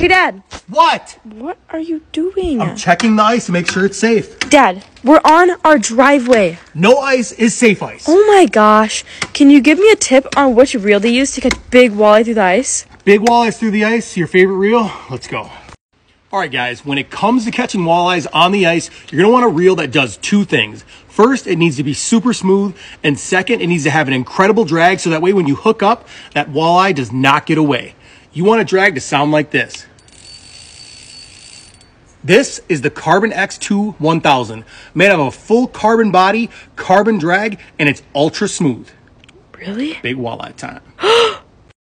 Hey, Dad. What? What are you doing? I'm checking the ice to make sure it's safe. Dad, we're on our driveway. No ice is safe ice. Oh my gosh. Can you give me a tip on which reel to use to catch big walleye through the ice? Big walleyes through the ice, your favorite reel? Let's go. All right, guys, when it comes to catching walleyes on the ice, you're gonna want a reel that does two things. First, it needs to be super smooth, and second, it needs to have an incredible drag so that way when you hook up, that walleye does not get away. You want a drag to sound like this. This is the Carbon X2 1000, made of a full carbon body, carbon drag, and it's ultra smooth. Really? Big walleye time.